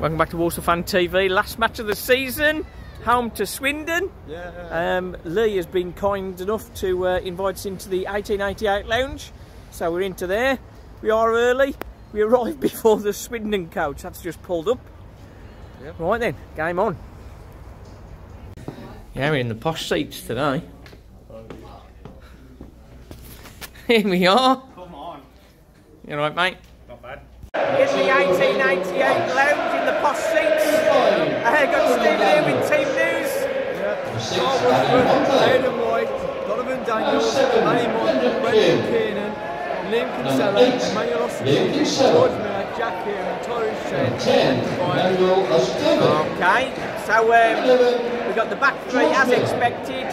Welcome back to Walsall Fan TV. Last match of the season, home to Swindon. Yeah. Um, Lee has been kind enough to uh, invite us into the 1888 lounge, so we're into there. We are early. We arrived before the Swindon coach. That's just pulled up. Yep. Right then, game on. Yeah, we're in the posh seats today. Here we are. Come on. You alright, mate? Not bad. In the 1888 lounge in the posh seats. I got Steve here with team news. Hayden White, Donervon Daniels, Manny Monthé, Brendan Kiernan, Liam Kinsella, Emmanuel Osadebe, George Miller, Jack Kieran, Torres Chen, Okay, so um, we've got the back three as expected.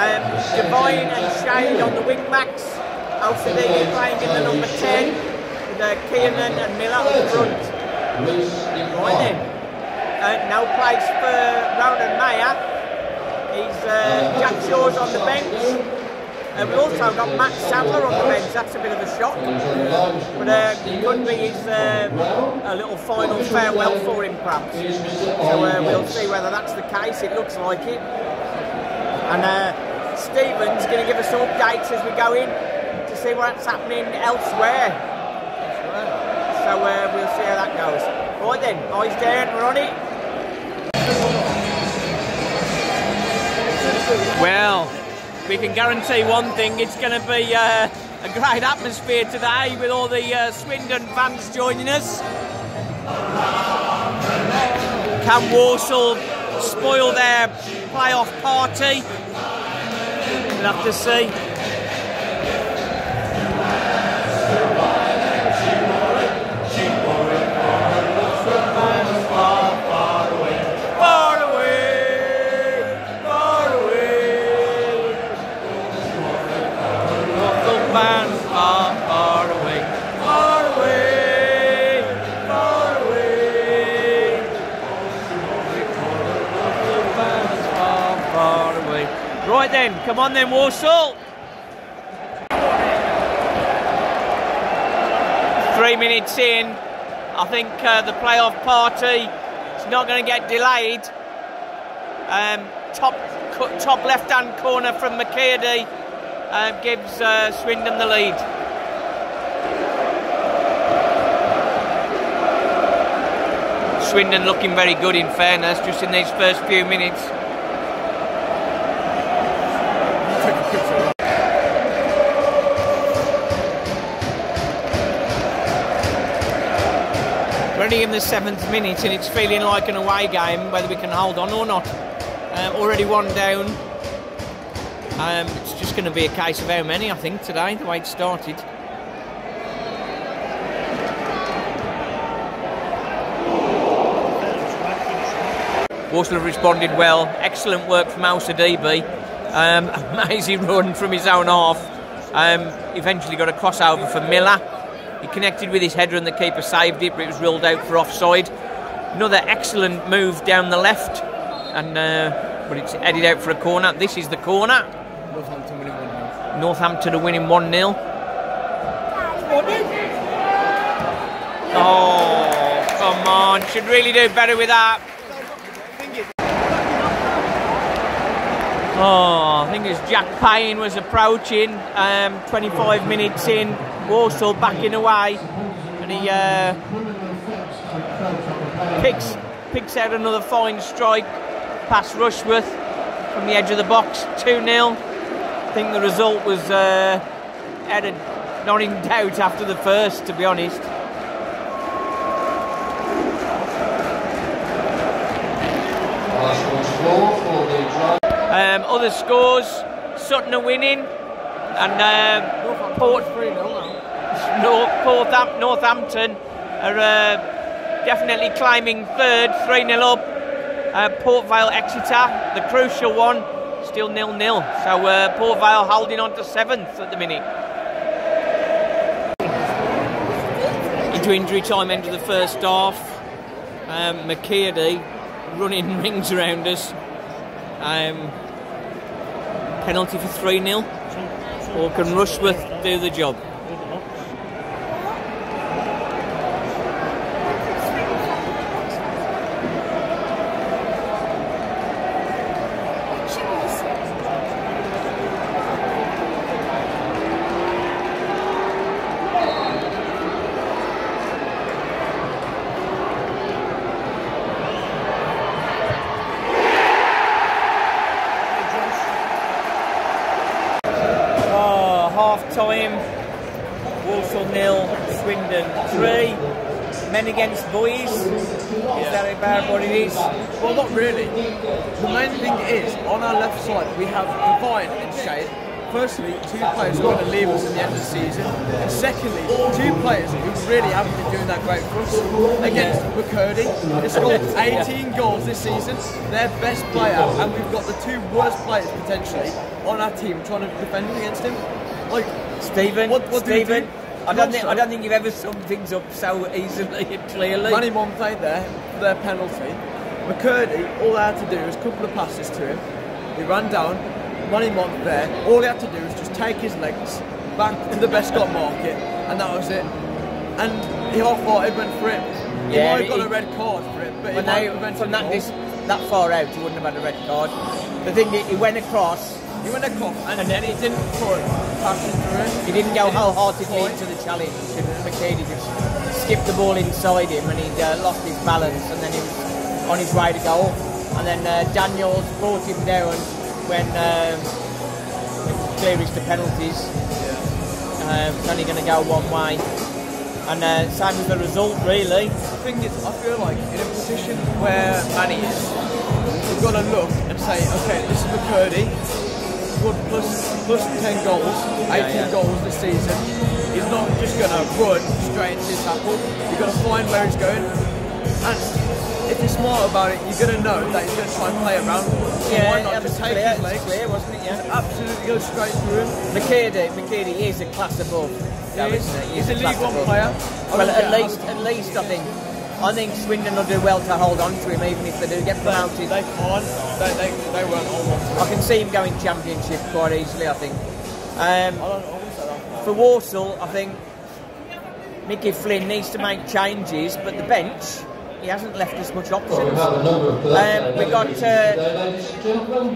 Um, Divine and Shade on the wing backs. Osadebe playing in the number 10 with uh, Kiernan and Miller up front. Right then. Uh, no place for Ronan Maher. He's uh, Jack Shaw's on the bench. Uh, we've also got Matt Sadler on the bench. That's a bit of a shock. But uh, it could be his, uh, a little final farewell for him, perhaps. So uh, we'll see whether that's the case. It looks like it. And uh, Stephen's going to give us updates as we go in to see what's happening elsewhere. See how that goes. Right then, eyes down, we're on it. Well, we can guarantee one thing, it's going to be uh, a great atmosphere today with all the uh, Swindon fans joining us. Can Walsall spoil their playoff party? We'll have to see. Come on then, Walsall. Three minutes in, I think uh, the playoff party is not going to get delayed. Um, top top left hand corner from McKirdy uh, gives uh, Swindon the lead. Swindon looking very good in fairness just in these first few minutes. Only in the seventh minute and it's feeling like an away game, whether we can hold on or not. Uh, already one down. Um, it's just going to be a case of how many, I think, today, the way it started. Walsall have responded well. Excellent work from Osadebe. Um, amazing run from his own half. Um, eventually got a crossover for Miller. He connected with his header and the keeper saved it, but it was ruled out for offside. Another excellent move down the left, and uh, but it's headed out for a corner. This is the corner. Northampton winning 1 Northampton are winning 1 0. Oh, come on. Should really do better with that. Oh, I think it's Jack Payne was approaching, um, 25 minutes in, Walsall backing away, and he uh, picks picks out another fine strike past Rushworth from the edge of the box, 2 0. I think the result was uh, added, not in doubt after the first, to be honest. Um, other scores, Sutton are winning, and um, Port, 3 0 now. North, Northampton are uh, definitely climbing third, 3 0 up. Uh, Port Vale Exeter, the crucial one, still nil nil. So uh, Port Vale holding on to seventh at the minute. Into injury time, end of the first half. Um, McKirdy running rings around us. Um, penalty for 3 0. Or can Rushworth do the job? Swindon three. Men against boys. Is that about what it is? Well, not really. The main thing is, on our left side, we have Divine and Shade. Firstly, two players are going to leave us at the end of the season. And secondly, two players who really haven't been doing that great for us. Against McKirdy, who's scored 18 goals this season, their best player, and we've got the two worst players potentially on our team trying to defend against him. Like, Stephen, What- what Stephen, do? I don't think. I don't think you've ever summed things up so easily and clearly. Manny Monthé played there for their penalty. McKirdy, all they had to do was a couple of passes to him. He ran down. Manny Monthé there. All he had to do was just take his legs back to the best Bescot market, and that was it. And he half-hearted went for it. He Yeah, might have got he- a red card for it, but he might now, have from that goal. that far out, you wouldn't have had a red card. The thing is, he went across. He went across, and, then he didn't put passion through it. He didn't go He wholeheartedly into the challenge. And McKirdy just skipped the ball inside him, and he'd uh, lost his balance, and then he was on his way to goal. And then uh, Daniels brought him down when um, it was clearest to penalties. Um, it's only going to go one way. And uh, same as the result, really. The thing is, I feel like in a position where Manny is, we've got to look and say, okay, this is McKirdy, plus, plus 10 goals, 18 yeah. goals this season. He's not just going to run straight into his tackle. You've got to find where he's going. And if you're smart about it, you're going to know that he's going to try and play around. So why not just take clear, his legs, clear, wasn't it? Yeah. absolutely go straight through him. McKirdy, McKirdy is a class above. He is. isn't uh, he? He's a class League One above. player. Well, at least, at least I think, I think Swindon will do well to hold on to him, even if they do get promoted. They can't. They, they, they won't hold on. I can see him going championship quite easily. I think. Um, I don't I wouldn't say that. for Walsall, I think Mickey Flynn needs to make changes, but the bench, he hasn't left us much options. Um, we got uh,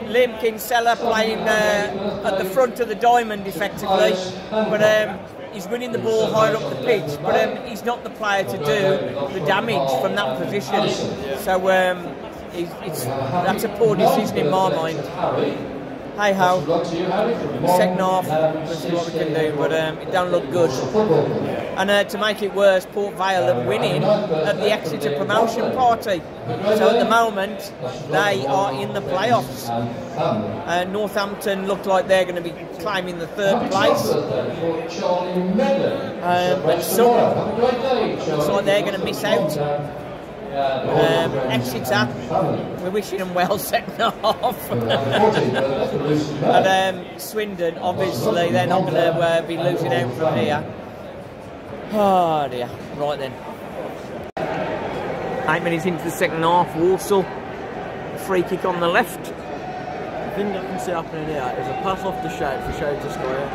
Liam Kinsella playing uh, at the front of the diamond effectively, but um, he's winning the ball higher up the pitch. But um, he's not the player to do the damage from that position. So um, he's, it's, that's a poor decision in my mind. Hey ho, second half, let's see what we can do, but um, it don't look good. And uh, to make it worse, Port Vale are winning at the Exeter promotion party. So at the moment, they are in the playoffs. Uh, Northampton look like they're going to be climbing the third place. Um, but some looks like they're going to miss out. Um, Exeter, we're wishing them well second half. and um, Swindon, obviously, they're not going to uh, be losing out from here. Oh dear. Right then. Eight minutes into the second half, Walsall. Free kick on the left. The thing I can see happening here is a pass off the shade for Shade to score.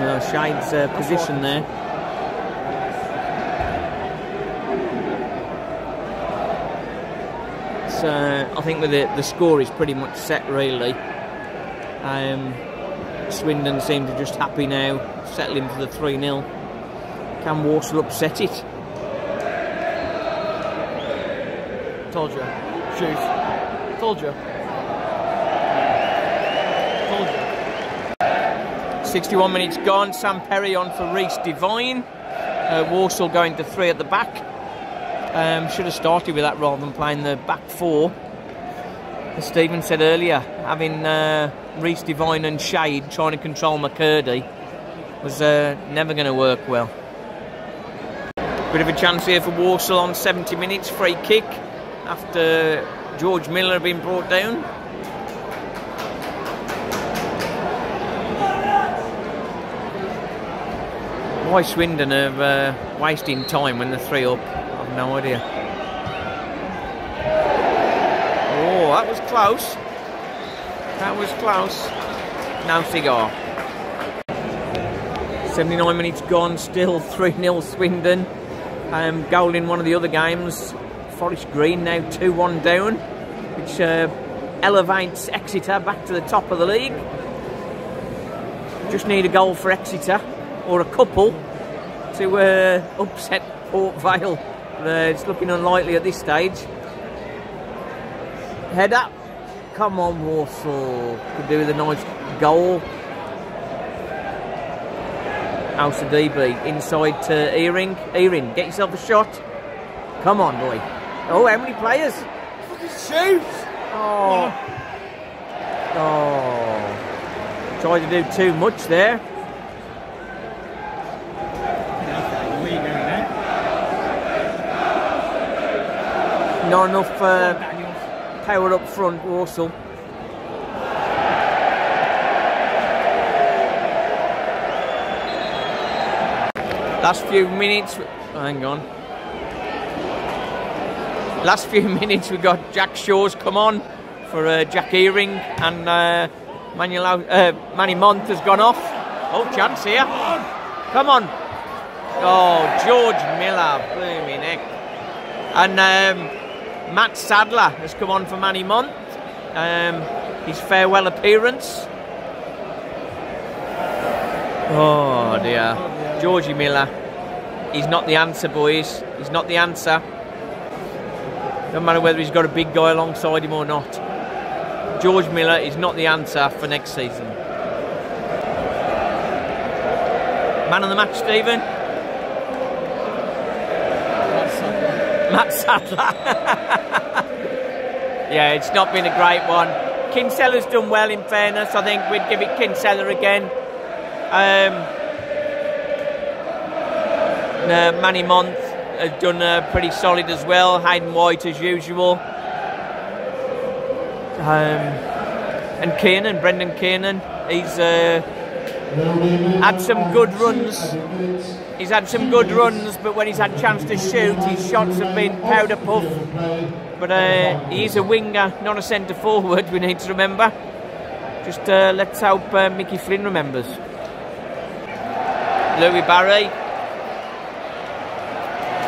No, Shade's uh, position there. So I think with the, the score is pretty much set really. Um, Swindon seem to just happy now, settling for the 3 0. Can Walsall upset it? Told you. Shoot. Told you. Told you. 61 minutes gone. Sam Perry on for Reece Devine. Uh, Walsall going to three at the back. Um, should have started with that rather than playing the back four. As Stephen said earlier, having uh, Reece Devine and Shade trying to control McKirdy was uh, never going to work well. Bit of a chance here for Walsall on 70 minutes. Free kick after George Miller had been brought down. Why Swindon are uh, wasting time when they're three up, no idea. Oh, that was close. That was close. No cigar. 79 minutes gone, still 3 0 Swindon. Um, goal in one of the other games. Forest Green now 2 1 down, which uh, elevates Exeter back to the top of the league. Just need a goal for Exeter, or a couple, to uh, upset Port Vale. Uh, it's looking unlikely at this stage. Head up. Come on, Warsaw. Could do with a nice goal. Of DB inside to Earing. Earing, get yourself a shot. Come on, boy. Oh, how many players? Shoot! Oh. Oh. Tried to do too much there. Not enough uh, power up front, Walsall. Last few minutes, hang on. Last few minutes we got Jack Shaw's come on for uh, Jack Earing and uh, Manuel, uh, Manny Monthé has gone off. Oh, chance here. Come on. Oh, George Miller, blooming heck. And um, Matt Sadler has come on for Manny Monthé. Um, his farewell appearance. Oh dear. Georgie Miller. He's not the answer, boys. He's not the answer. No matter whether he's got a big guy alongside him or not. George Miller is not the answer for next season. Man of the match, Stephen? Matt Sadler. yeah, it's not been a great one. Kinsella's done well in fairness. I think we'd give it Kinsella again. Um, uh, Manny Monthé has done uh, pretty solid as well. Hayden White as usual. Um, and Kiernan, Brendan Kiernan, he's uh, had some good runs. He's had some good runs, but when he's had chance to shoot, his shots have been powder puff. But uh, he's a winger, not a centre forward. We need to remember. Just uh, let's hope uh, Mickey Flynn remembers. Louis Barry.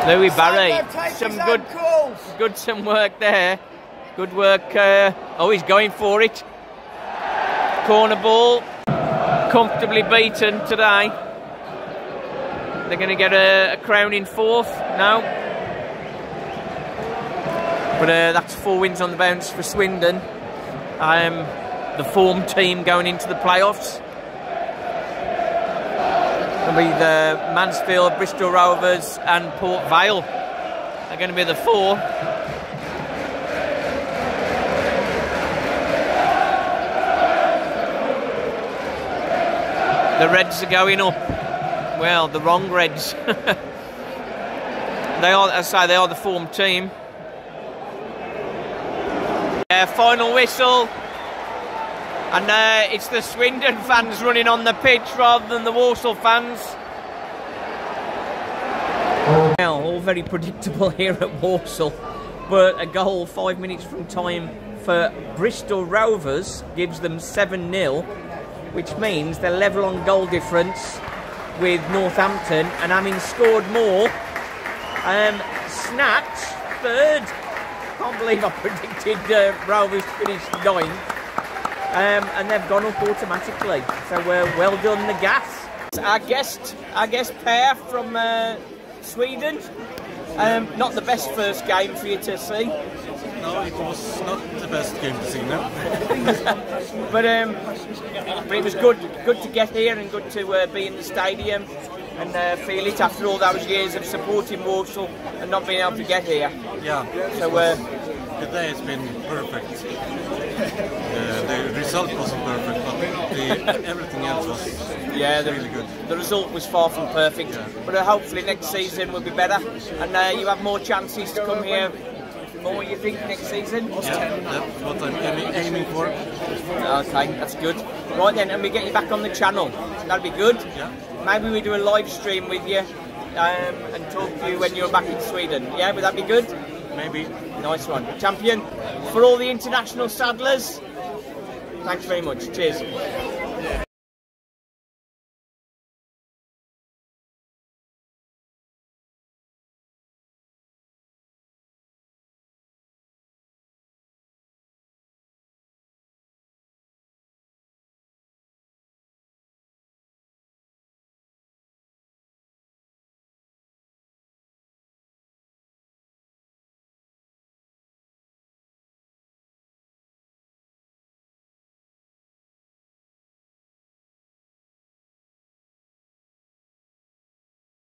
Louis Barry. Some good, good some work there. Good work. Uh, oh, he's going for it. Corner ball. Comfortably beaten today. They're going to get a, a crown in fourth now. But uh, that's four wins on the bounce for Swindon. Um, the form team going into the playoffs. It'll be the Mansfield, Bristol Rovers, and Port Vale. They're going to be the four. The Reds are going up. Well, the wrong Reds. they are, as I say, they are the form team. Yeah, final whistle. And uh, it's the Swindon fans running on the pitch rather than the Walsall fans. Well, all very predictable here at Walsall. But a goal five minutes from time for Bristol Rovers gives them 7 0, which means they're level on goal difference with Northampton. And having scored more, um, Snatch, third. Can't believe I predicted uh, Rovers to finish ninth. Um, and they've gone up automatically. So uh, well done, the gas. Our guest, our guest pair from uh, Sweden. Um, not the best first game for you to see. No, it was not the best game to see, no. but um, but it was good, good to get here and good to uh, be in the stadium and uh, feel it after all those years of supporting Walsall and not being able to get here. Yeah. So uh, the day has been perfect. Uh, the result wasn't perfect, but the, everything else was yeah, the, really good. The result was far from perfect, Yeah. but uh, hopefully next season will be better, and uh, you have more chances to come here. More, you think next season? Yeah, that's what I'm aiming, aiming for. Okay, that's good. Right then, and we get you back on the channel. That'd be good. Yeah. Maybe we do a live stream with you um, and talk to you when you're back in Sweden. Yeah, would that be good? Maybe. Nice one. Champion, for all the international saddlers, thanks very much. Cheers.